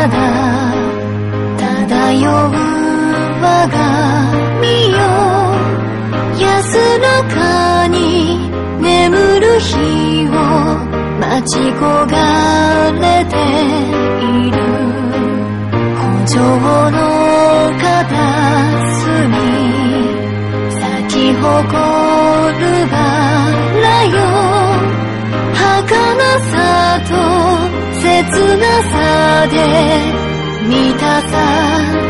漂う我が身よ安らかに眠る日を待ち焦がれている古城の片隅咲き誇るなさで満たさ。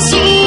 así.